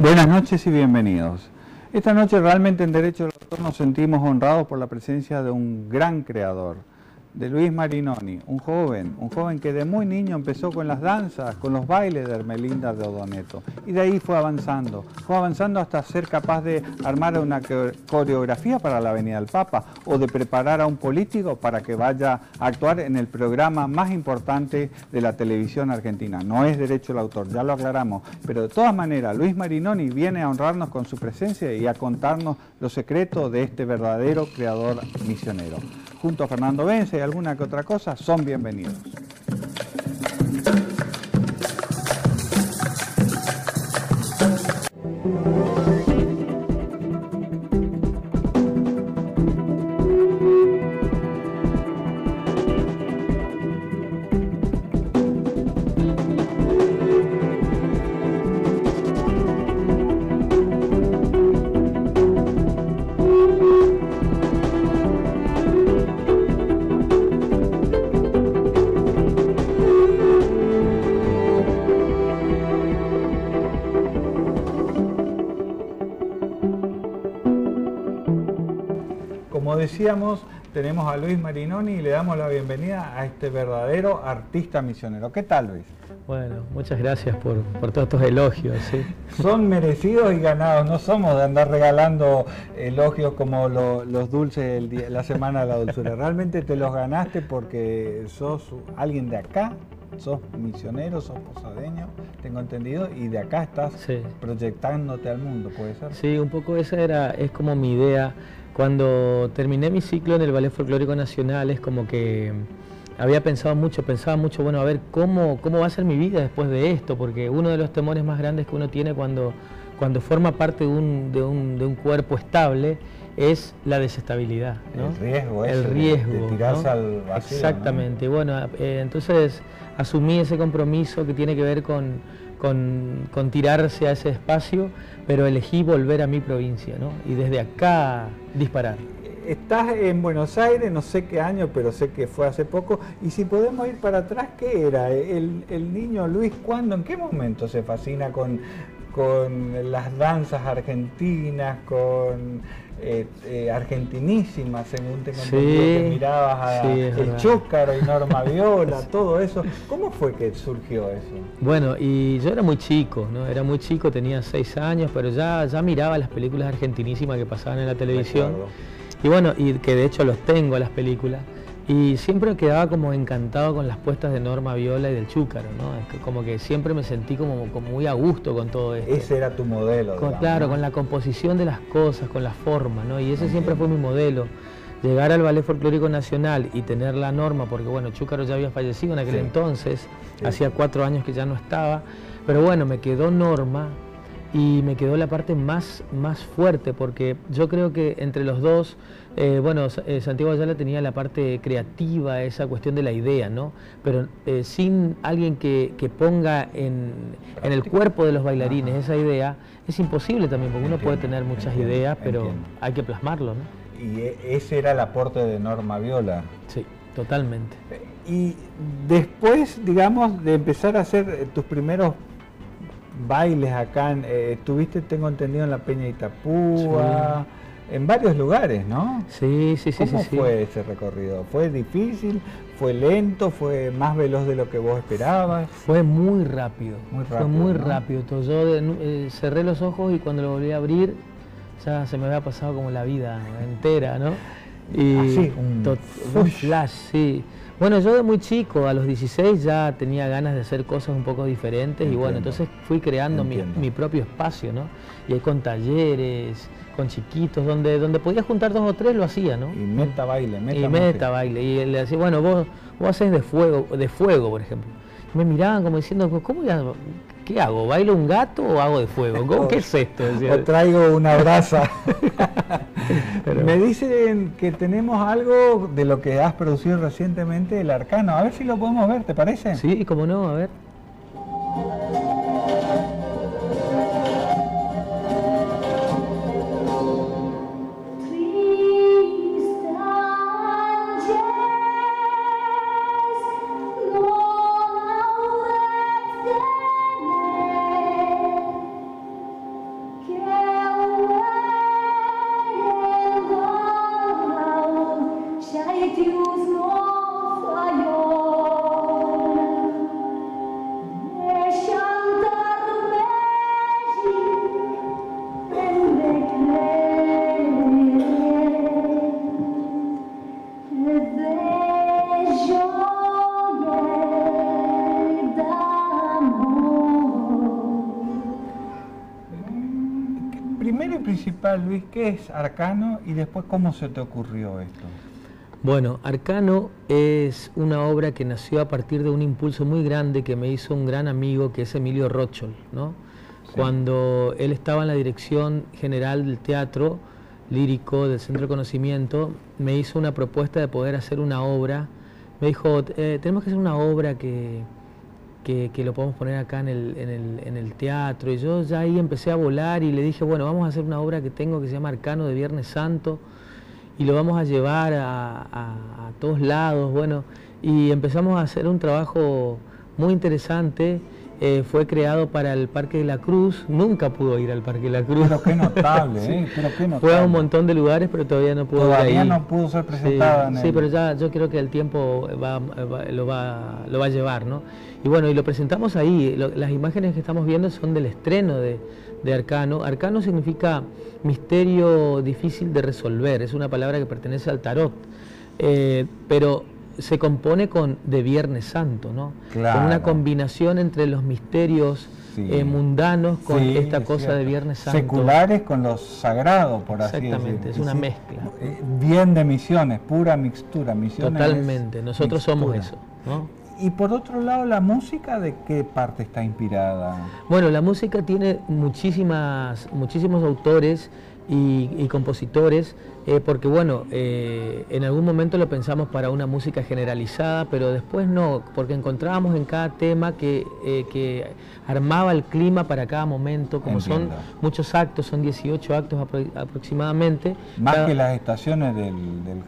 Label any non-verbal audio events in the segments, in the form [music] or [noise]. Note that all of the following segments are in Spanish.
Buenas noches y bienvenidos. Esta noche realmente en Derecho del Autor nos sentimos honrados por la presencia de un gran creador, de Luis Marinoni, un joven, un joven que de muy niño empezó con las danzas, con los bailes de Hermelinda de Odoneto. Y de ahí fue avanzando, fue avanzando hasta ser capaz de armar una coreografía para la Avenida del Papa o de preparar a un político para que vaya a actuar en el programa más importante de la televisión argentina. No es derecho al autor, ya lo aclaramos, pero de todas maneras Luis Marinoni viene a honrarnos con su presencia y a contarnos los secretos de este verdadero creador misionero junto a Fernando Vence alguna que otra cosa, son bienvenidos. Decíamos, tenemos a Luis Marinoni y le damos la bienvenida a este verdadero artista misionero. ¿Qué tal, Luis? Bueno, muchas gracias por, todos estos elogios. Son merecidos y ganados, no somos de andar regalando elogios como los dulces de la Semana de la Dulzura. Realmente te los ganaste porque sos alguien de acá, sos misionero, sos posadeño, tengo entendido, y de acá estás proyectándote al mundo, ¿puede ser? Sí, un poco esa era, es como mi idea cuando terminé mi ciclo en el Ballet Folclórico Nacional es como que había pensado mucho, pensaba mucho, bueno, a ver cómo, cómo va a ser mi vida después de esto, porque uno de los temores más grandes que uno tiene cuando, cuando forma parte de un, de un, de un cuerpo estable es la desestabilidad. El riesgo, el riesgo. De, tirarse al vacío. Exactamente. Bueno, eh, entonces asumí ese compromiso que tiene que ver con, con, con, tirarse a ese espacio, pero elegí volver a mi provincia, ¿no? Y desde acá disparar. Estás en Buenos Aires, no sé qué año, pero sé que fue hace poco. Y si podemos ir para atrás, ¿qué era? El, el niño Luis, ¿cuándo, en qué momento se fascina con, con las danzas argentinas, con eh, eh, argentinísimas, según tengo entendido, que mirabas a el Chúcaro y Norma [laughs] Viola, todo eso. ¿Cómo fue que surgió eso? Bueno, y yo era muy chico, ¿no? Era muy chico, tenía seis años, pero ya, ya miraba las películas argentinísimas que pasaban en la televisión. Y bueno, y que de hecho los tengo las películas. Y siempre quedaba como encantado con las puestas de Norma Viola y del Chúcaro, ¿no? Es que como que siempre me sentí como, como muy a gusto con todo esto. Ese era tu modelo. claro, con la composición de las cosas, con la forma, ¿no? Y ese siempre fue mi modelo. Llegar al Ballet Folclórico Nacional y tener la norma, porque bueno, Chúcaro ya había fallecido en aquel entonces, hacía cuatro años que ya no estaba, pero bueno, me quedó norma y me quedó la parte más, más fuerte, porque yo creo que entre los dos eh, bueno, eh, Santiago Ayala tenía la parte creativa, esa cuestión de la idea, ¿no? Pero eh, sin alguien que, ponga en, el cuerpo de los bailarines esa idea, es imposible también, porque uno puede tener muchas ideas, pero hay que plasmarlo, ¿no? Y e, ese era el aporte de Norma Viola. Sí, totalmente. Y después, digamos, de empezar a hacer tus primeros bailes acá, estuviste, tengo entendido, en la Peña Itapúa en varios lugares, ¿no? Sí, sí, sí. ¿Cómo fue ese recorrido? ¿Fue difícil? ¿Fue lento? ¿Fue más veloz de lo que vos esperabas? Fue muy rápido. Muy rápido. Fue muy rápido. yo eh, cerré los ojos y cuando lo volví a abrir ya se me había pasado como la vida entera, ¿no? Y Así, un, flash, sí. Bueno, yo de muy chico, a los 16 ya tenía ganas de hacer cosas un poco diferentes y bueno, entonces fui creando mi, mi, propio espacio, ¿no? Y ahí con talleres, con chiquitos, donde, donde podía juntar dos o tres lo hacía, ¿no? Y meta baile, meta Y meta baile. Y le decía, bueno, vos, vos haces de fuego, de fuego, por ejemplo. me miraban como diciendo, ¿cómo ya, ¿qué hago? ¿Bailo un gato o hago de fuego? ¿Cómo, [laughs] ¿Qué es esto? o traigo una brasa. [laughs] Me dicen que tenemos algo de lo que has producido recientemente, el arcano. A ver si lo podemos ver, ¿te parece? Sí, cómo no, a ver. Primero y principal, Luis, ¿qué es Arcano y después cómo se te ocurrió esto? Bueno, Arcano es una obra que nació a partir de un impulso muy grande que me hizo un gran amigo que es Emilio Rochol, ¿no? Cuando él estaba en la dirección general del teatro lírico del Centro de Conocimiento, me hizo una propuesta de poder hacer una obra. Me dijo, eh, tenemos que hacer una obra que, que, lo podemos poner acá en el, en, el, en el, teatro. Y yo ya ahí empecé a volar y le dije, bueno, vamos a hacer una obra que tengo que se llama Arcano de Viernes Santo y lo vamos a llevar a, todos lados, bueno, y empezamos a hacer un trabajo muy interesante. Eh, fue creado para el Parque de la Cruz, nunca pudo ir al Parque de la Cruz. Pero qué [laughs] notable, ¿eh? Pero qué notable. Fue a un montón de lugares, pero todavía no pudo Todavía no pudo ser presentado sí, Sí, pero ya yo creo que el tiempo lo, va, lo va a llevar, ¿no? Y bueno, y lo presentamos ahí. las imágenes que estamos viendo son del estreno de, de arcano. Arcano significa misterio difícil de resolver, es una palabra que pertenece al tarot, eh, pero se compone con de Viernes Santo, ¿no? Con una combinación entre los misterios eh, mundanos con esta cosa de Viernes Santo. Seculares con los sagrados, por así decirlo. Exactamente, es una mezcla. Eh, bien de misiones, pura mixtura, misiones. Totalmente, nosotros somos eso. ¿no? Y por otro lado, ¿la música de qué parte está inspirada? Bueno, la música tiene muchísimas, muchísimos autores y, compositores, eh, porque bueno, eh, en algún momento lo pensamos para una música generalizada, pero después no, porque encontrábamos en cada tema que, eh, que armaba el clima para cada momento, como son muchos actos, son 18 actos aproximadamente. Más que las estaciones del,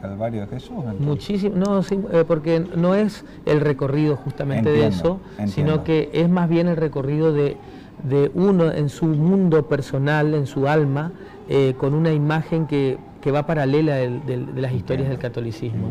Calvario de Jesús. Muchísimo, no, porque no es el recorrido justamente de eso, sino que es más bien el recorrido de de uno en su mundo personal, en su alma, eh, con una imagen que, va paralela de, las historias del catolicismo.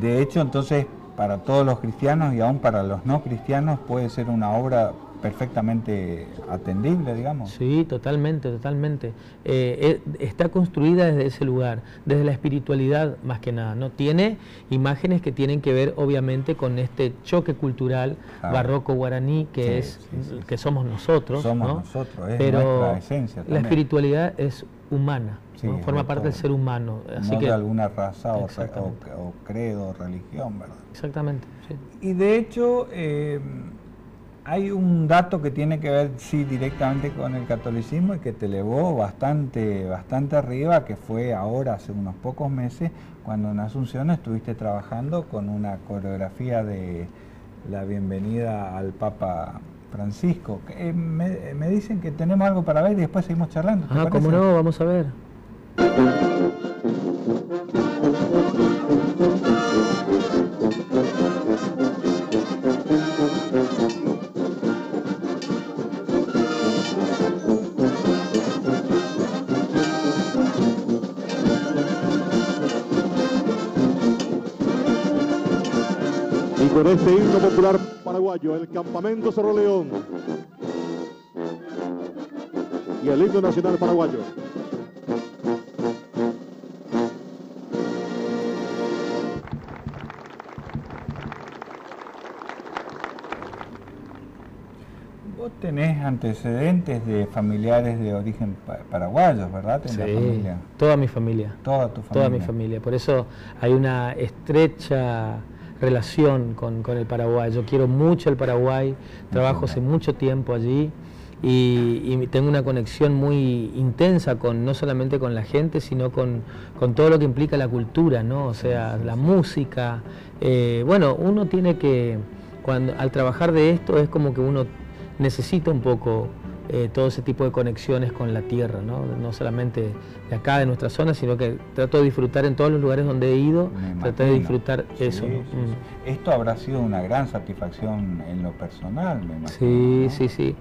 De hecho, entonces, para todos los cristianos y aún para los no cristianos puede ser una obra perfectamente atendible, digamos. Sí, totalmente, totalmente. Eh, eh, está construida desde ese lugar, desde la espiritualidad más que nada. ¿no? Tiene imágenes que tienen que ver, obviamente, con este choque cultural barroco guaraní que es que somos nosotros. Somos nosotros, es Pero esencia. La espiritualidad es humana. forma parte del ser humano. Así no que, de alguna raza o, credo o religión, ¿verdad? Exactamente. Y de hecho, eh, hay un dato que tiene que ver, sí, directamente con el catolicismo y que te elevó bastante, bastante arriba, que fue ahora, hace unos pocos meses, cuando en Asunción estuviste trabajando con una coreografía de la bienvenida al Papa Francisco. Eh, me, dicen que tenemos algo para ver y después seguimos charlando. Ah, cómo no, vamos a ver. Con este himno popular paraguayo, el campamento Cerro León y el himno nacional paraguayo. Vos tenés antecedentes de familiares de origen paraguayo, ¿verdad? Sí, toda mi familia. Toda tu familia. Toda mi familia. Por eso hay una estrecha relación con, el Paraguay. Yo quiero mucho el Paraguay, trabajo hace mucho tiempo allí y, tengo una conexión muy intensa con no solamente con la gente, sino con, todo lo que implica la cultura, ¿no? O sea, la música. Eh, bueno, uno tiene que, cuando al trabajar de esto es como que uno necesita un poco eh, todo ese tipo de conexiones con la tierra, ¿no? no solamente de acá, de nuestra zona, sino que trato de disfrutar en todos los lugares donde he ido, trato de disfrutar eso. Mm. Esto habrá sido una gran satisfacción en lo personal, me imagino. Sí, sí, sí.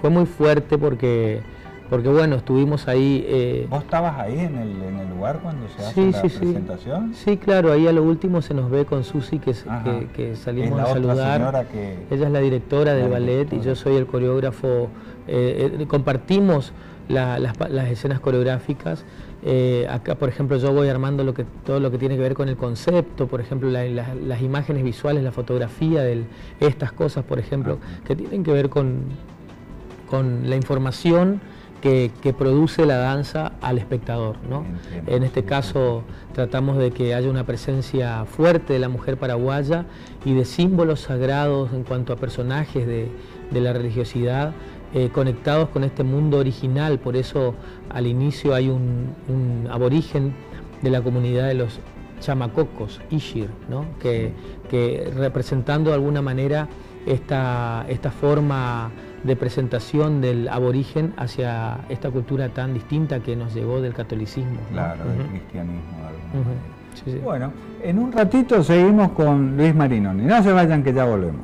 Fue muy fuerte porque porque bueno, estuvimos ahí... Eh, ¿Vos estabas ahí en el, en el, lugar cuando se hace la presentación? Sí. claro, ahí a lo último se nos ve con Susi que, que, salimos a saludar. Ella es la directora del ballet y yo soy el coreógrafo. Eh, eh, compartimos las, escenas coreográficas. acá, por ejemplo, yo voy armando lo que, todo lo que tiene que ver con el concepto, por ejemplo, las imágenes visuales, la fotografía de estas cosas, por ejemplo, que tienen que ver con, con la información que, produce la danza al espectador. ¿no? En este caso tratamos de que haya una presencia fuerte de la mujer paraguaya y de símbolos sagrados en cuanto a personajes de, la religiosidad eh, conectados con este mundo original, por eso al inicio hay un, aborigen de la comunidad de los chamacocos, Ishir, ¿no? que, que representando de alguna manera esta, esta forma de presentación del aborigen hacia esta cultura tan distinta que nos llegó del catolicismo. Claro, del cristianismo. Bueno, en un ratito seguimos con Luis Marinoni. No se vayan que ya volvemos.